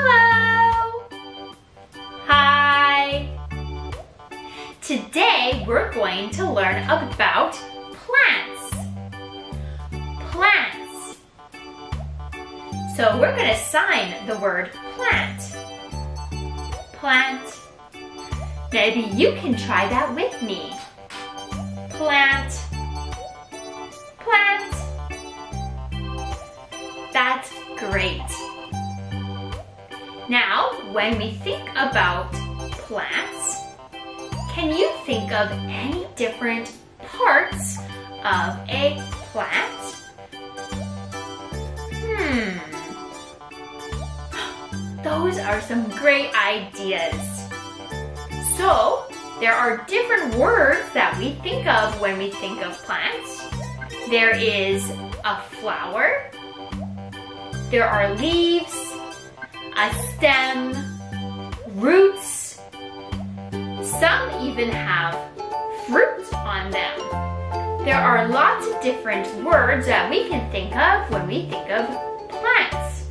Hello! Hi! Today we're going to learn about plants. Plants. So we're going to sign the word plant. Plant. Maybe you can try that with me. Plant. Plant. That's great. Now, when we think about plants, can you think of any different parts of a plant? Hmm. Those are some great ideas. So, there are different words that we think of when we think of plants. There is a flower, there are leaves, a stem, roots. Some even have fruit on them. There are lots of different words that we can think of when we think of plants.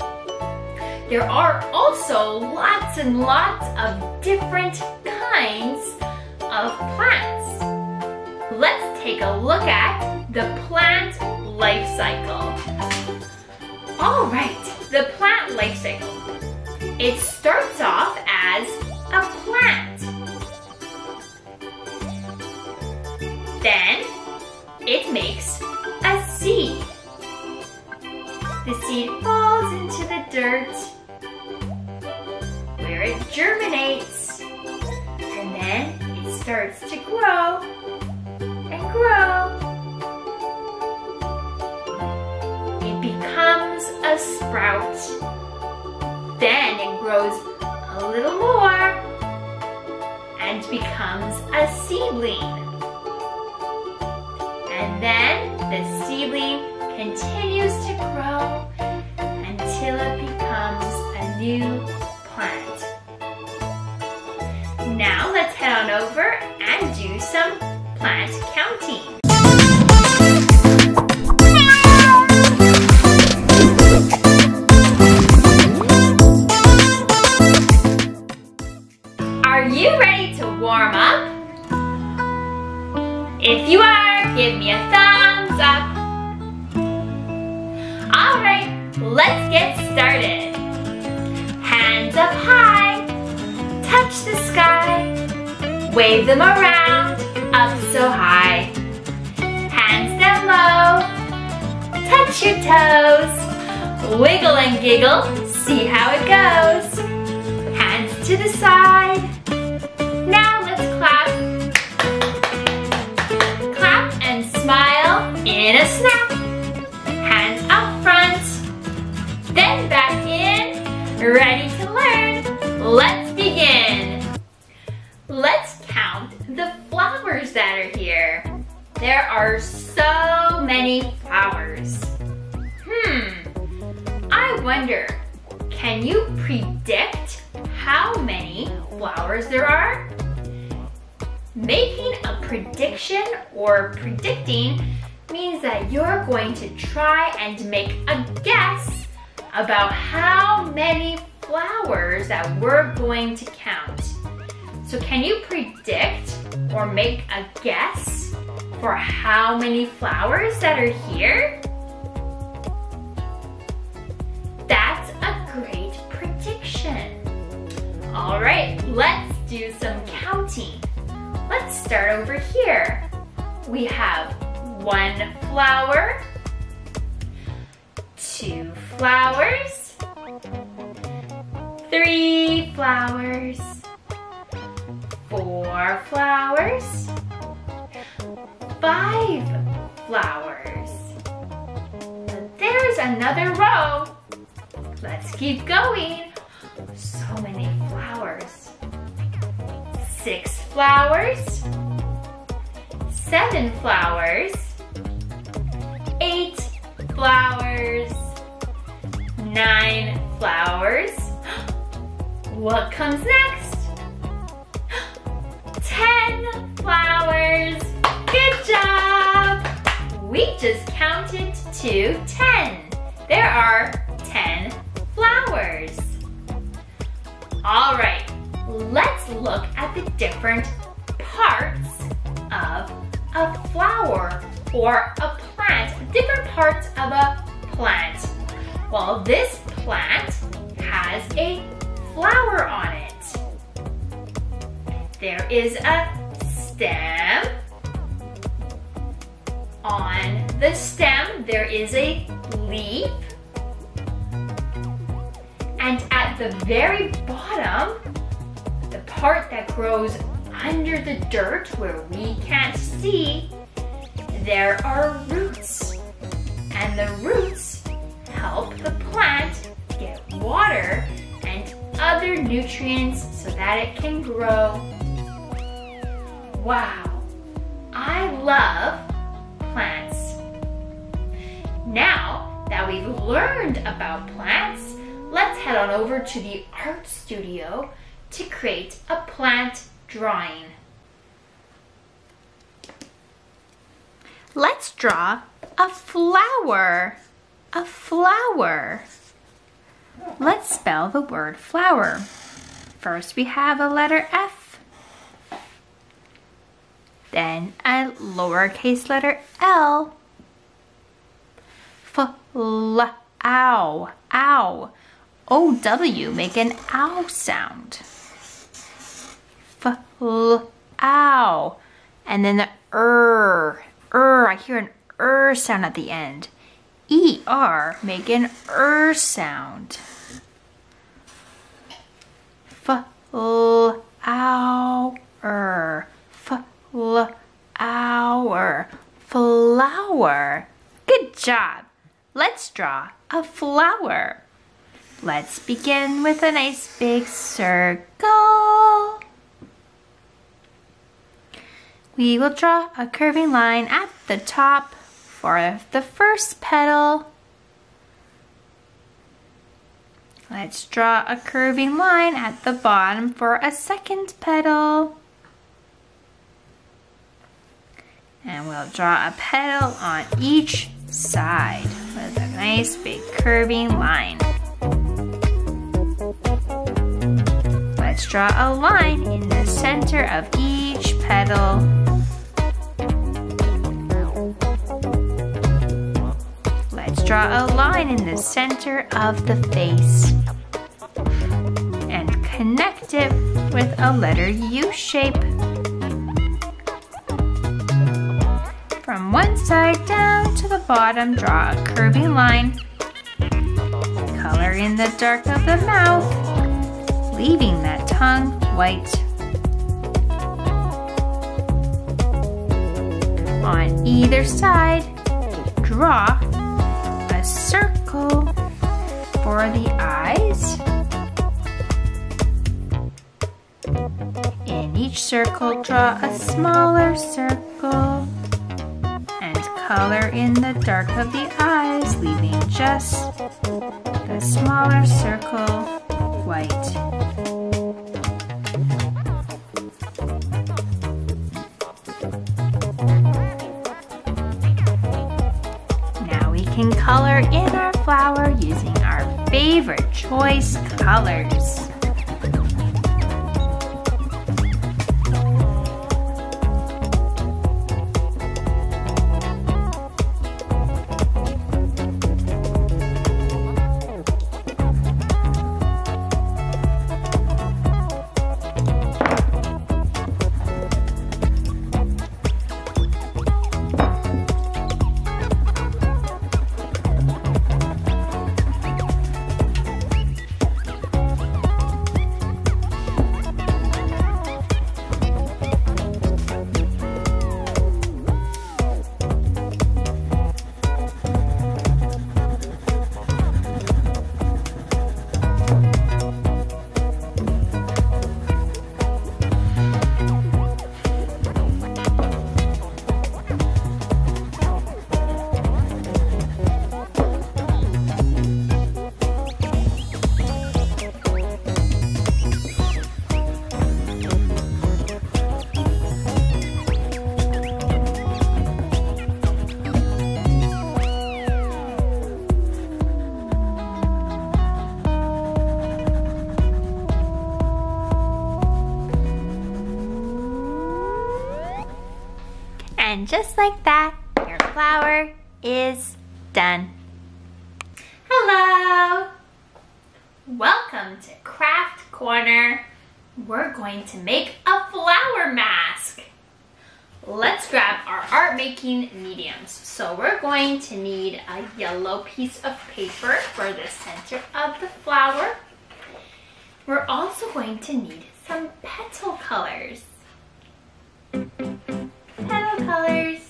There are also lots and lots of different kinds of plants. Let's take a look at the plant life cycle. All right, the plant life cycle. It starts off as a plant. Then it makes a seed. The seed falls into the dirt becomes a seedling. And then the seedling continues to grow until it becomes a new plant. Now let's head on over and do some plant counting. If you are, give me a thumbs up. Alright, let's get started. Hands up high, touch the sky, wave them around, up so high. Hands down low, touch your toes, wiggle and giggle, see how it goes. Hands to the side. Now in a snap. Hands up front, then back in, ready to learn. Let's begin. Let's count the flowers that are here. There are so many flowers. Hmm, I wonder, can you predict how many flowers there are? Making a prediction or predicting means that you're going to try and make a guess about how many flowers that we're going to count. So can you predict or make a guess for how many flowers that are here? That's a great prediction. All right, let's do some counting. Let's start over here. We have one flower, two flowers, three flowers, four flowers, five flowers. There's another row. Let's keep going. So many flowers. Six flowers, seven flowers, flowers, nine flowers. What comes next? Ten flowers. Good job. We just counted to ten. There are ten flowers. All right, let's look at the different parts of a flower or a plant, different parts of a plant. Well, this plant has a flower on it. There is a stem. On the stem, there is a leaf. And at the very bottom, the part that grows under the dirt where we can't see, there are roots. And the roots help the plant get water and other nutrients so that it can grow. Wow, I love plants. Now that we've learned about plants, let's head on over to the art studio to create a plant drawing. Let's draw a flower. A flower. Let's spell the word flower. First we have a letter F. Then a lowercase letter L. F, L, ow, ow. O-W, make an ow sound. F, L, ow. And then the er, er, I hear an er sound at the end. E-R, make an er sound. F, L, er. F, L, hour. Flower. Good job. Let's draw a flower. Let's begin with a nice big circle. We will draw a curving line at the top for the first petal. Let's draw a curving line at the bottom for a second petal. And we'll draw a petal on each side with a nice big curving line. Let's draw a line in the center of each petal. Draw a line in the center of the face and connect it with a letter U shape. From one side down to the bottom, draw a curving line. Color in the dark of the mouth, leaving that tongue white. On either side, draw circle for the eyes. In each circle, draw a smaller circle and color in the dark of the eyes, leaving just the smaller circle white. Now we can color in our flower using our favorite choice colors. Just like that, your flower is done. Hello! Welcome to Craft Corner. We're going to make a flower mask. Let's grab our art making mediums. So we're going to need a yellow piece of paper for the center of the flower. We're also going to need some petal colors. Petal colors.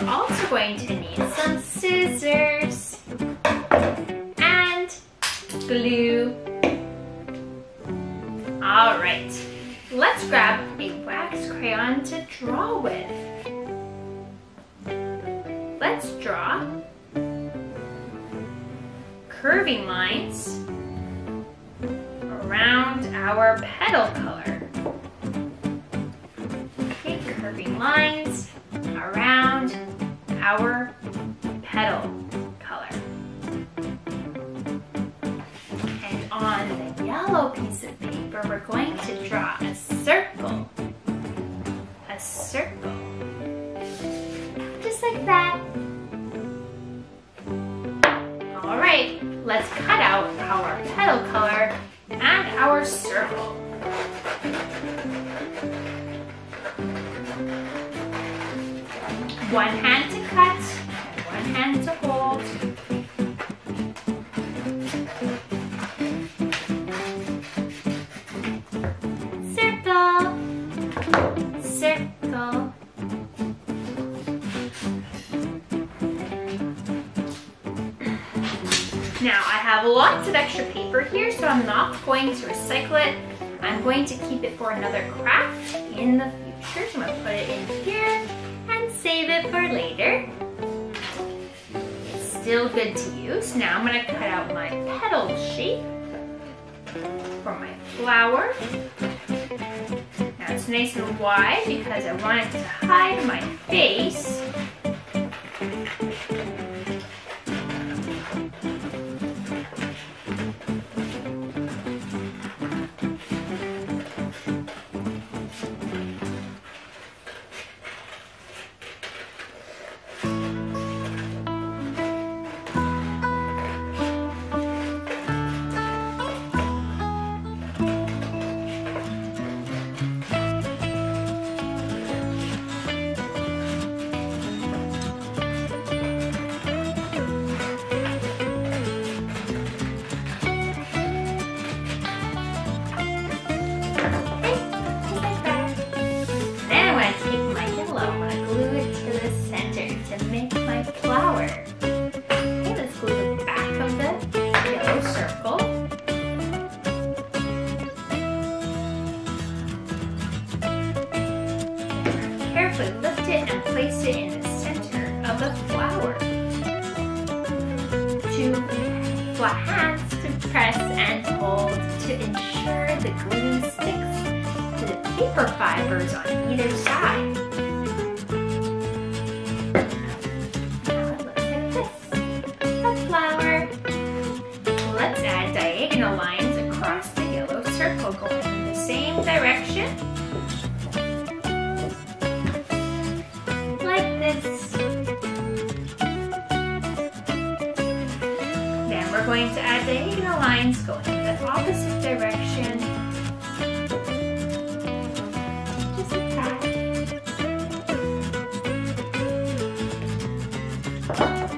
We're also going to need some scissors and glue. All right, let's grab a wax crayon to draw with. Let's draw curving lines around our petal color. Okay, curving lines around our petal color. And on the yellow piece of paper, we're going to draw a circle. A circle. Just like that. All right, let's cut out our petal color One hand to cut one hand to hold. Circle, circle. Now I have lots of extra paper here, so I'm not going to recycle it. I'm going to keep it for another craft in the future. So I'm gonna put it in here save it for later. It's still good to use. Now I'm gonna cut out my petal shape for my flower. Now it's nice and wide because I want it to hide my face.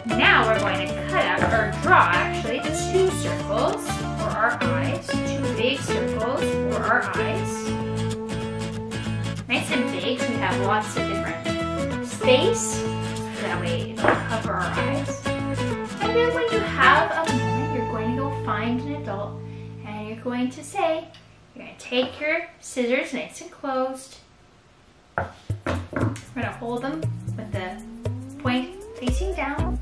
Now we're going to cut out, or draw actually, two circles for our eyes. Two big circles for our eyes. Nice and big so we have lots of different space. So that way it'll cover our eyes. And then when you have a moment, you're going to go find an adult and you're going to say, you're going to take your scissors nice and closed. We're going to hold them with the point facing down.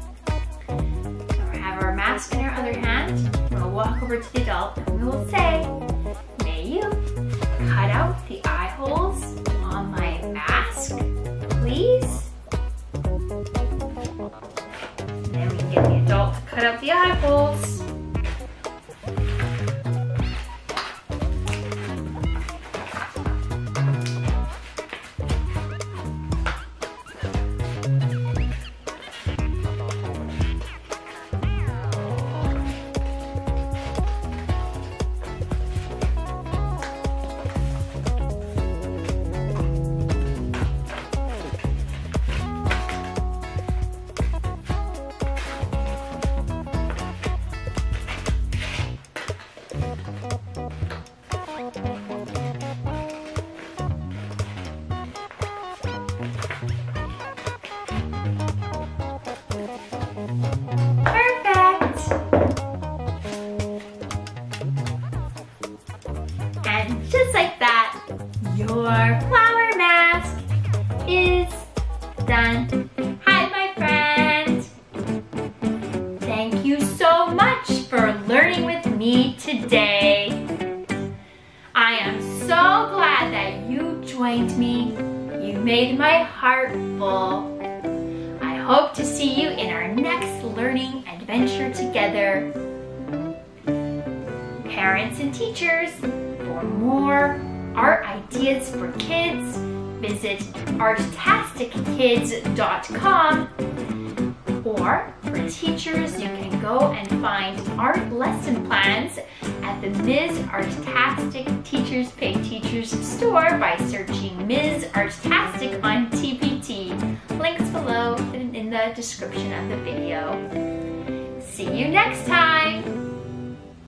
And going to have our mask in our other hand. We'll walk over to the adult and we will say, may you cut out the eye holes on my mask, please? Then we can get the adult to cut out the eye holes. Parents and teachers, for more art ideas for kids, visit artastickids.com or for teachers, you can go and find art lesson plans at the Ms. Artastic Teachers Pay Teachers store by searching Ms. Artastic on TPT. Links below in the description of the video. See you next time!